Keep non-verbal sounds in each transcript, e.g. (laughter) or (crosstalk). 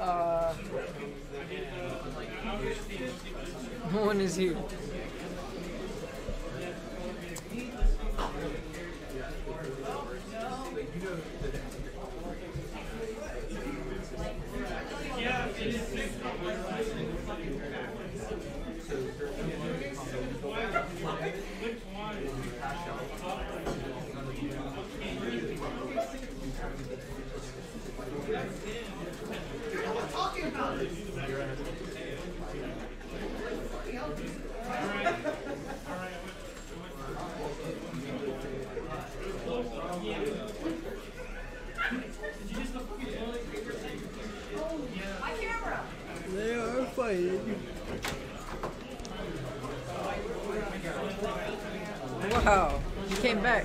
Uh, no one is here. They Wow, you came back.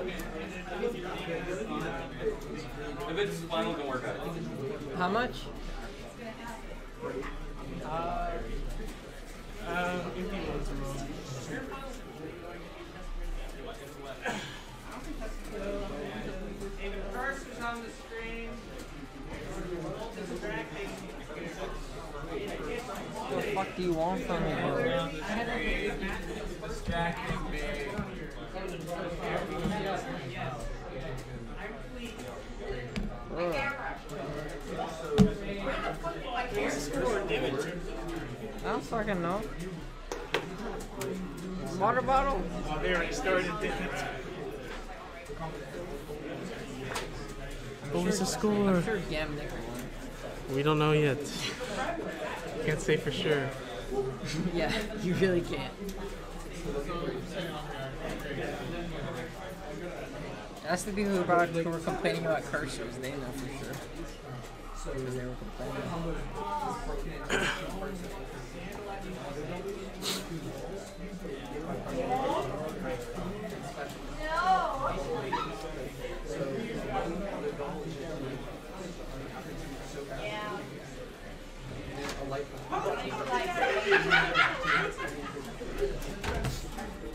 If it's we can work on it. How much? First on the screen. What the fuck do you want from me? Distracting me. I don't fucking know. Water bottle? Oh, they already started. What was the score? We don't know yet. (laughs) Can't say for sure. Yeah, (laughs) you really can't. That's the people who, brought, who were complaining about cursors. They know for sure. Because they were complaining.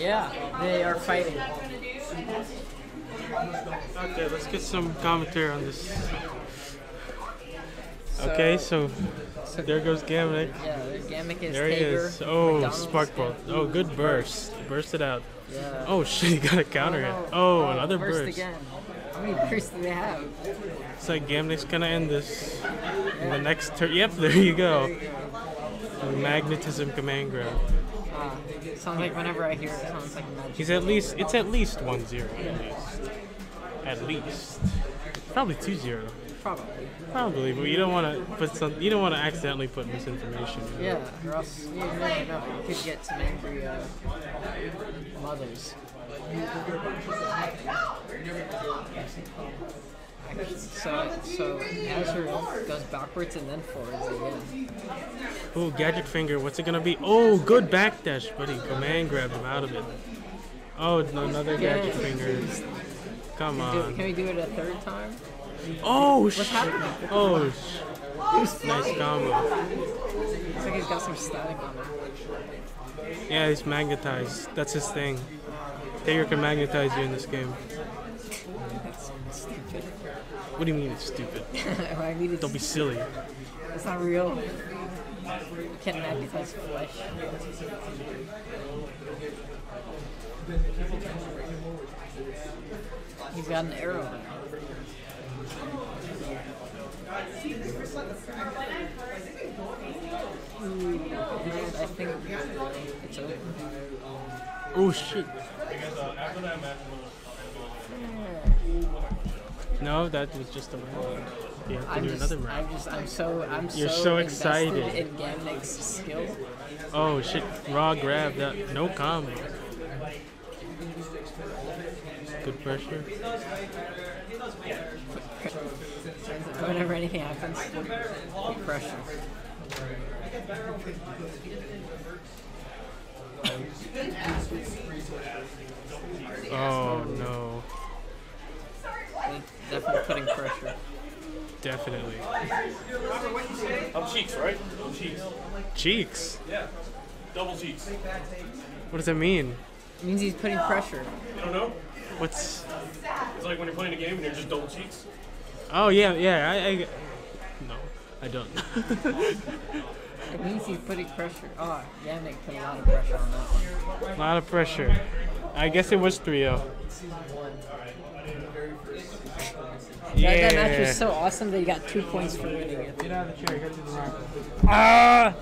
they are fighting. Okay, let's get some commentary on this. Okay, so there goes Gamnic. Yeah, Gamnic is There he Tager. is. Oh, McDonald's Spark Bolt. Gamnic. Oh, good burst. Burst it out. Yeah. Oh (laughs) shit, he got a counter hit. no. Oh, oh another burst burst. again. How many bursts do they have? It's like Gamnic's gonna end this in the next turn. Yep, there you go. Magnetism command grab. Ah, sounds like whenever I hear it, it sounds like magic. He's at least, it's at least 1 0 at least. At least. Probably 2-0. Probably. Probably, but you don't want to put some. You don't want to accidentally put misinformation. in. Yeah, or else you never know. You could get some angry uh, mothers. So, so Azrael goes backwards and then forwards again. Oh, gadget finger. What's it gonna be? Oh, good backdash, buddy. Command grabbed him out of it. Oh, another gadget Yeah. finger. Come on. can we do it a third time? Oh, sh- happening? Oh, nice combo. Looks like he's got some static on him. Yeah, he's magnetized. That's his thing. Tager can magnetize you in this game. That's stupid. What do you mean it's stupid? (laughs) I mean, it's, Don't be silly. it's not real. You can't magnetize flesh. He's got an arrow. Ooh, I think it's over. Oh shit. No, that was just a round. You have to I'm do just, another round. I'm just, I'm so, I'm You're so, so excited. in Gamnic's skill. Oh shit, raw grab that no combo. Good pressure. Whenever anything happens, good pressure. Oh putting pressure. Definitely. I'm cheeks, right? Cheeks. Cheeks? Yeah. Double cheeks. What does that mean? It means he's putting pressure. You don't know? What's. It's like when you're playing a game and you're just double cheeks. Oh, yeah, yeah. I, I no, I don't. (laughs) it means he's putting pressure. Oh, Yannick put a lot of pressure on that one. A lot of pressure. I guess it was 3 0. Yeah. That, that match was so awesome that you got two points for winning it. Get out of the chair. get to the Ah!